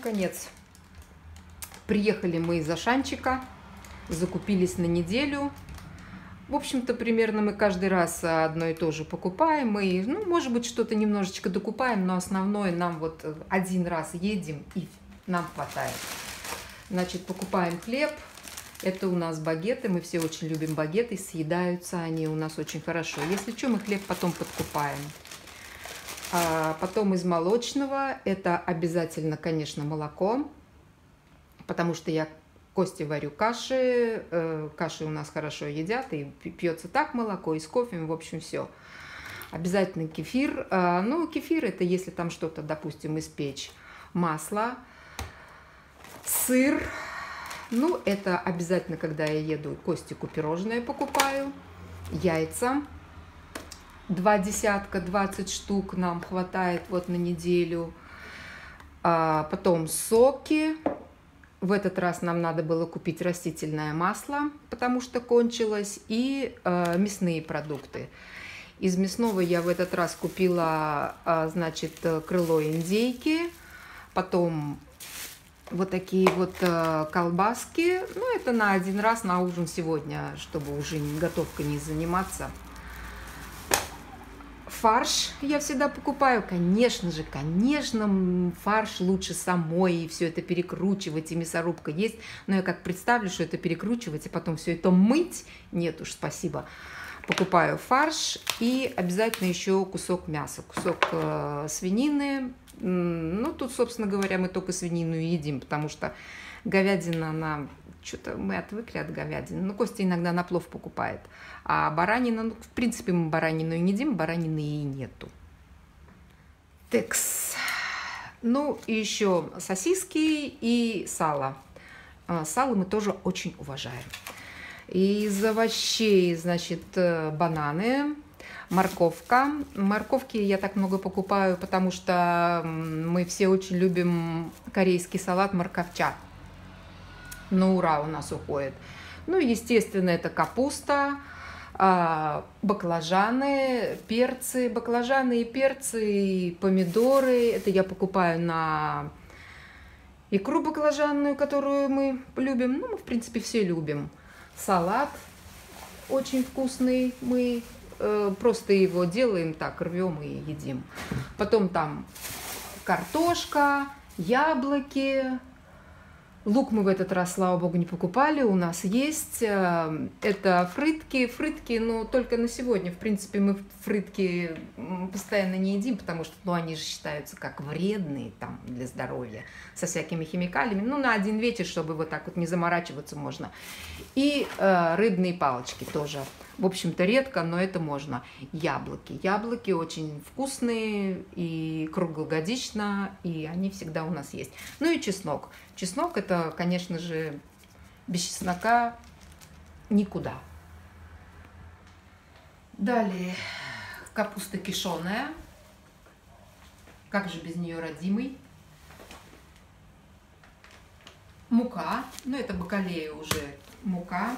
наконец, приехали мы из Ашанчика, закупились на неделю. В общем-то, примерно мы каждый раз одно и то же покупаем. Мы, ну, может быть, что-то немножечко докупаем, но основное нам вот один раз едем и нам хватает. Значит, покупаем хлеб. Это у нас багеты. Мы все очень любим багеты. Съедаются они у нас очень хорошо. Если что, мы хлеб потом подкупаем. А потом из молочного это обязательно, конечно, молоко, потому что я Кости варю каши, э, каши у нас хорошо едят, и пьется так молоко, и с кофе, в общем, все. Обязательно кефир. Э, ну, кефир это если там что-то, допустим, испечь. Масло, сыр. Ну, это обязательно, когда я еду, Костику пирожное покупаю. Яйца. Два десятка, 20 штук нам хватает вот на неделю. А потом соки, в этот раз нам надо было купить растительное масло, потому что кончилось, и э, мясные продукты. Из мясного я в этот раз купила, э, значит, крыло индейки, потом вот такие вот э, колбаски. Ну, это на один раз на ужин сегодня, чтобы уже готовкой не заниматься. Фарш я всегда покупаю, конечно же, конечно, фарш лучше самой, и все это перекручивать, и мясорубка есть, но я как представлю, что это перекручивать, и потом все это мыть, нет уж, спасибо. Покупаю фарш и обязательно еще кусок мяса, кусок э, свинины. Ну, тут, собственно говоря, мы только свинину едим, потому что говядина, она что-то мы отвыкли от говядины. Ну, Костя иногда на плов покупает. А баранина, ну, в принципе, мы баранину и не едим, баранины и нету. Текс. Ну, и еще сосиски и сало. А, сало мы тоже очень уважаем. Из овощей, значит, э, бананы, морковка. Морковки я так много покупаю, потому что мы все очень любим корейский салат морковча на ура у нас уходит. Ну, естественно, это капуста, а, баклажаны, перцы, баклажаны и перцы, и помидоры. Это я покупаю на икру баклажанную, которую мы любим. Ну, мы, в принципе, все любим. Салат очень вкусный. Мы э, просто его делаем так, рвем и едим. Потом там картошка, яблоки, Лук мы в этот раз, слава богу, не покупали, у нас есть. Э, это фрытки, фрытки, но только на сегодня. В принципе, мы фрытки постоянно не едим, потому что ну, они же считаются как вредные там, для здоровья, со всякими химикалиями. Ну, на один вечер, чтобы вот так вот не заморачиваться можно. И э, рыбные палочки тоже. В общем-то, редко, но это можно. Яблоки. Яблоки очень вкусные и круглогодично, и они всегда у нас есть. Ну и чеснок. Чеснок это, конечно же, без чеснока никуда. Далее капуста кишеная. Как же без нее родимый? Мука. Ну, это бакалея уже мука.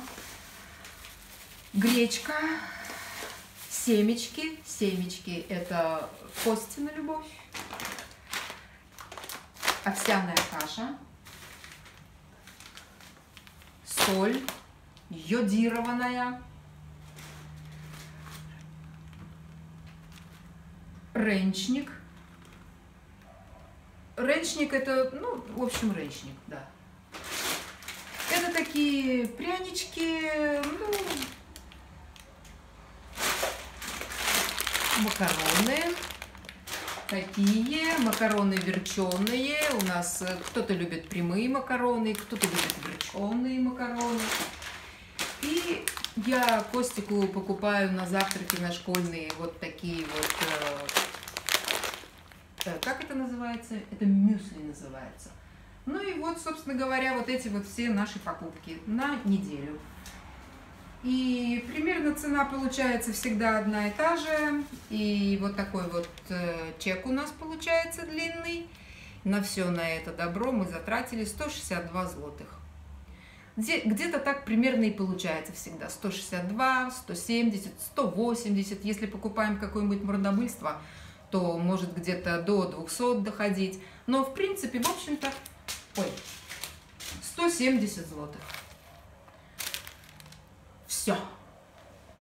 Гречка. Семечки. Семечки – это кости на любовь. Овсяная каша соль йодированная, ренчник. Ренчник это, ну, в общем, ренчник, да. Это такие прянички, ну, макароны такие макароны верченые. У нас э, кто-то любит прямые макароны, кто-то любит верченые макароны. И я Костику покупаю на завтраки на школьные вот такие вот... Э, э, как это называется? Это мюсли называется. Ну и вот, собственно говоря, вот эти вот все наши покупки на неделю. И примерно цена получается всегда одна и та же. И вот такой вот э, чек у нас получается длинный. На все на это добро мы затратили 162 злотых. Где-то так примерно и получается всегда. 162, 170, 180. Если покупаем какое-нибудь мордобыльство, то может где-то до 200 доходить. Но в принципе, в общем-то, 70 злотых. Все.